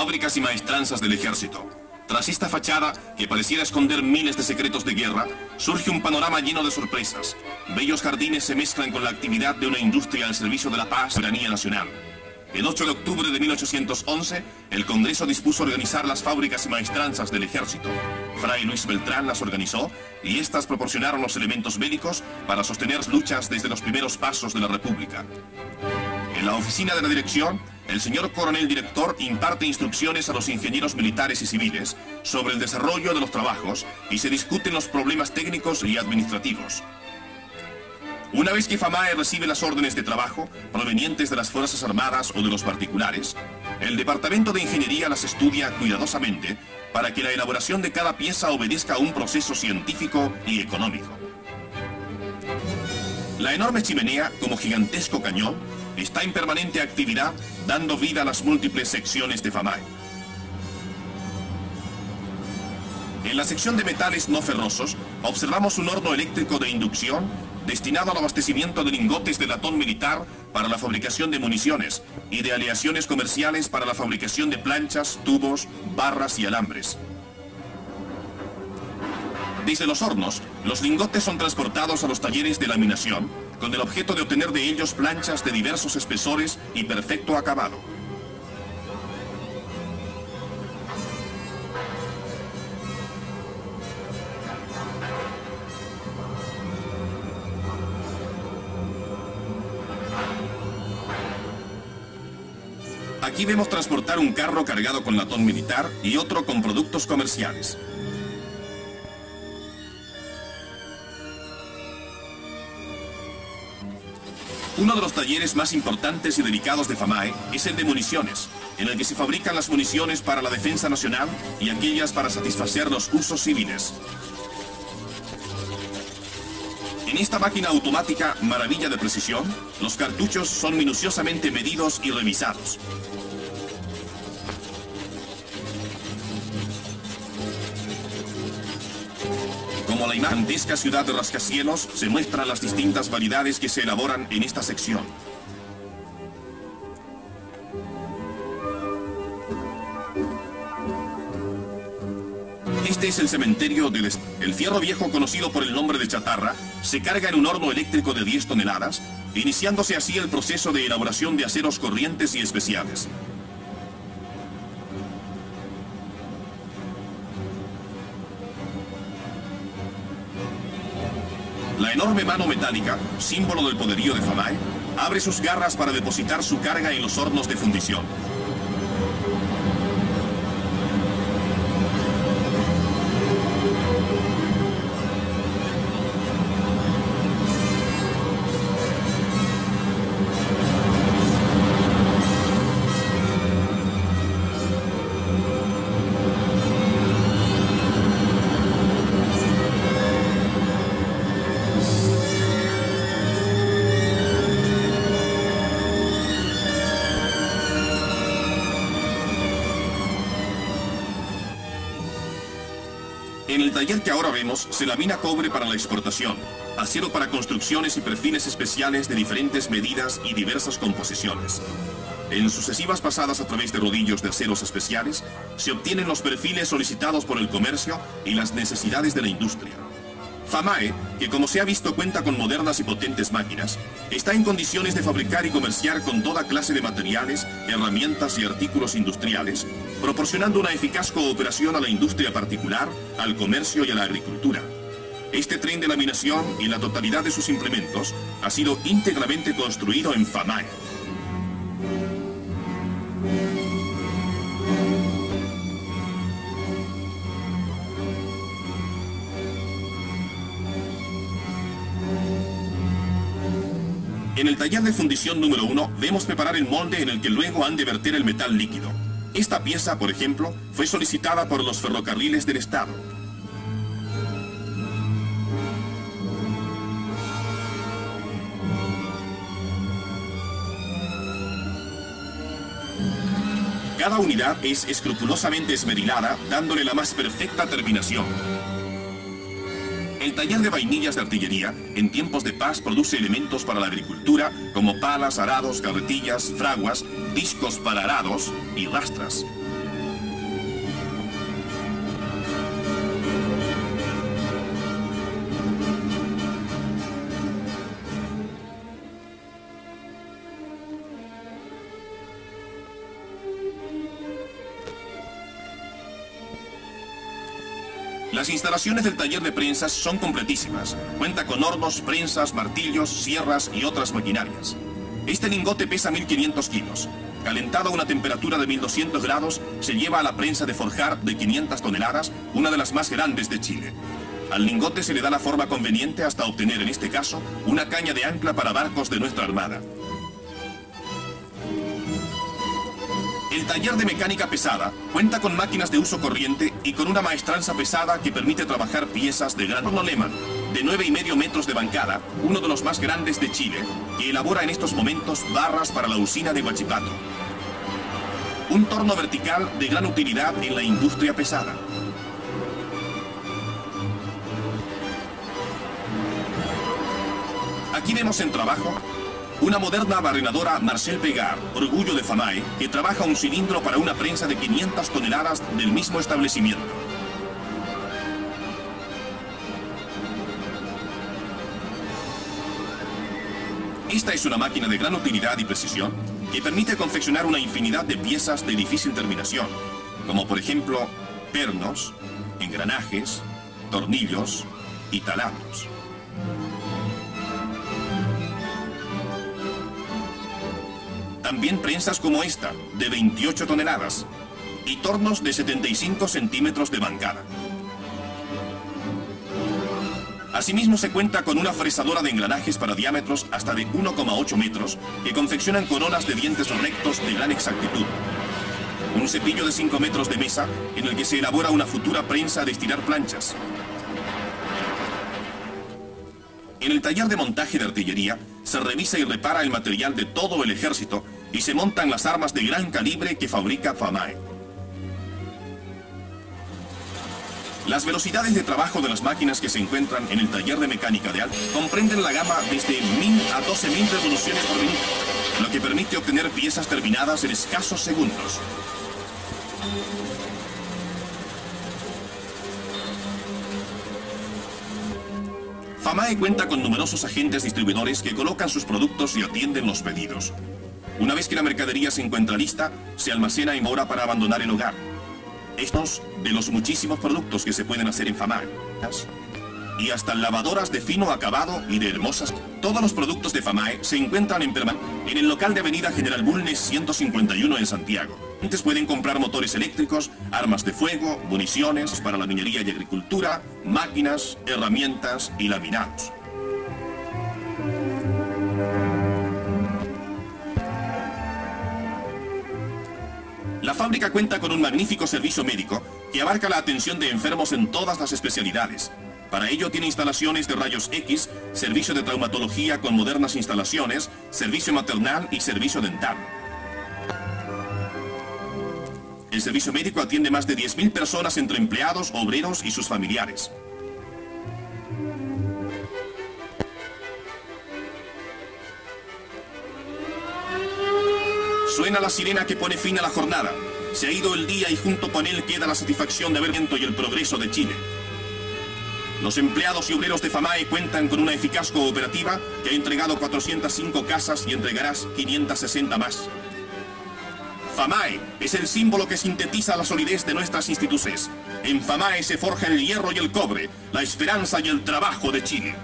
Fábricas y maestranzas del ejército. Tras esta fachada, que pareciera esconder miles de secretos de guerra, surge un panorama lleno de sorpresas. Bellos jardines se mezclan con la actividad de una industria al servicio de la paz y soberanía nacional. El 8 de octubre de 1811, el Congreso dispuso organizar las fábricas y maestranzas del ejército. Fray Luis Beltrán las organizó y estas proporcionaron los elementos bélicos para sostener luchas desde los primeros pasos de la República. En la oficina de la dirección, el señor coronel director imparte instrucciones a los ingenieros militares y civiles sobre el desarrollo de los trabajos y se discuten los problemas técnicos y administrativos. Una vez que FAMAE recibe las órdenes de trabajo provenientes de las Fuerzas Armadas o de los particulares, el Departamento de Ingeniería las estudia cuidadosamente para que la elaboración de cada pieza obedezca a un proceso científico y económico. La enorme chimenea, como gigantesco cañón, está en permanente actividad, dando vida a las múltiples secciones de FAMAE. En la sección de metales no ferrosos, observamos un horno eléctrico de inducción destinado al abastecimiento de lingotes de latón militar para la fabricación de municiones y de aleaciones comerciales para la fabricación de planchas, tubos, barras y alambres. Desde los hornos, los lingotes son transportados a los talleres de laminación con el objeto de obtener de ellos planchas de diversos espesores y perfecto acabado. Aquí vemos transportar un carro cargado con latón militar y otro con productos comerciales. Uno de los talleres más importantes y delicados de FAMAE es el de municiones, en el que se fabrican las municiones para la defensa nacional y aquellas para satisfacer los usos civiles. En esta máquina automática maravilla de precisión, los cartuchos son minuciosamente medidos y revisados. La gigantesca ciudad de rascacielos, se muestran las distintas variedades que se elaboran en esta sección. Este es el cementerio del... El fierro viejo conocido por el nombre de chatarra se carga en un horno eléctrico de 10 toneladas, iniciándose así el proceso de elaboración de aceros corrientes y especiales. La enorme mano metálica, símbolo del poderío de Famae, abre sus garras para depositar su carga en los hornos de fundición. Taller que ahora vemos se lamina cobre para la exportación, acero para construcciones y perfiles especiales de diferentes medidas y diversas composiciones. En sucesivas pasadas a través de rodillos de aceros especiales, se obtienen los perfiles solicitados por el comercio y las necesidades de la industria. FAMAE, que como se ha visto cuenta con modernas y potentes máquinas, está en condiciones de fabricar y comerciar con toda clase de materiales, herramientas y artículos industriales, proporcionando una eficaz cooperación a la industria particular, al comercio y a la agricultura. Este tren de laminación y la totalidad de sus implementos ha sido íntegramente construido en FAMAE. En el taller de fundición número 1 vemos preparar el molde en el que luego han de verter el metal líquido. Esta pieza, por ejemplo, fue solicitada por los ferrocarriles del Estado. Cada unidad es escrupulosamente esmerilada, dándole la más perfecta terminación. El taller de vainillas de artillería, en tiempos de paz, produce elementos para la agricultura, como palas, arados, carretillas, fraguas, discos para arados y rastras. Las instalaciones del taller de prensas son completísimas. Cuenta con hornos, prensas, martillos, sierras y otras maquinarias. Este lingote pesa 1500 kilos. Calentado a una temperatura de 1200 grados, se lleva a la prensa de forjar de 500 toneladas, una de las más grandes de Chile. Al lingote se le da la forma conveniente hasta obtener, en este caso, una caña de ancla para barcos de nuestra armada. El taller de mecánica pesada cuenta con máquinas de uso corriente y con una maestranza pesada que permite trabajar piezas de gran horno Lehmann, de 9,5 metros de bancada, uno de los más grandes de Chile, que elabora en estos momentos barras para la usina de Huachipato. Un torno vertical de gran utilidad en la industria pesada. Aquí vemos en trabajo una moderna barrenadora Marcel Pegar, orgullo de Famae, que trabaja un cilindro para una prensa de 500 toneladas del mismo establecimiento. Esta es una máquina de gran utilidad y precisión que permite confeccionar una infinidad de piezas de difícil terminación, como por ejemplo pernos, engranajes, tornillos y taladros. También prensas como esta, de 28 toneladas, y tornos de 75 centímetros de bancada. Asimismo se cuenta con una fresadora de engranajes para diámetros hasta de 1,8 metros que confeccionan coronas de dientes rectos de gran exactitud. Un cepillo de 5 metros de mesa en el que se elabora una futura prensa de estirar planchas. En el taller de montaje de artillería se revisa y repara el material de todo el ejército y se montan las armas de gran calibre que fabrica FAMAE. Las velocidades de trabajo de las máquinas que se encuentran en el taller de mecánica de Alto comprenden la gama desde 1000 a 12.000 revoluciones por minuto, lo que permite obtener piezas terminadas en escasos segundos. FAMAE cuenta con numerosos agentes distribuidores que colocan sus productos y atienden los pedidos. Una vez que la mercadería se encuentra lista, se almacena en mora para abandonar el hogar. Estos de los muchísimos productos que se pueden hacer en FAMAE. Y hasta lavadoras de fino acabado y de hermosas. Todos los productos de FAMAE se encuentran en en el local de Avenida General Bulnes 151 en Santiago. Antes pueden comprar motores eléctricos, armas de fuego, municiones para la minería y agricultura, máquinas, herramientas y laminados. La fábrica cuenta con un magnífico servicio médico que abarca la atención de enfermos en todas las especialidades. Para ello tiene instalaciones de rayos X, servicio de traumatología con modernas instalaciones, servicio maternal y servicio dental. El servicio médico atiende más de 10.000 personas entre empleados, obreros y sus familiares. Suena la sirena que pone fin a la jornada. Se ha ido el día y junto con él queda la satisfacción de haber viento y el progreso de Chile. Los empleados y obreros de FAMAE cuentan con una eficaz cooperativa que ha entregado 405 casas y entregará 560 más. FAMAE es el símbolo que sintetiza la solidez de nuestras instituciones. En FAMAE se forja el hierro y el cobre, la esperanza y el trabajo de Chile.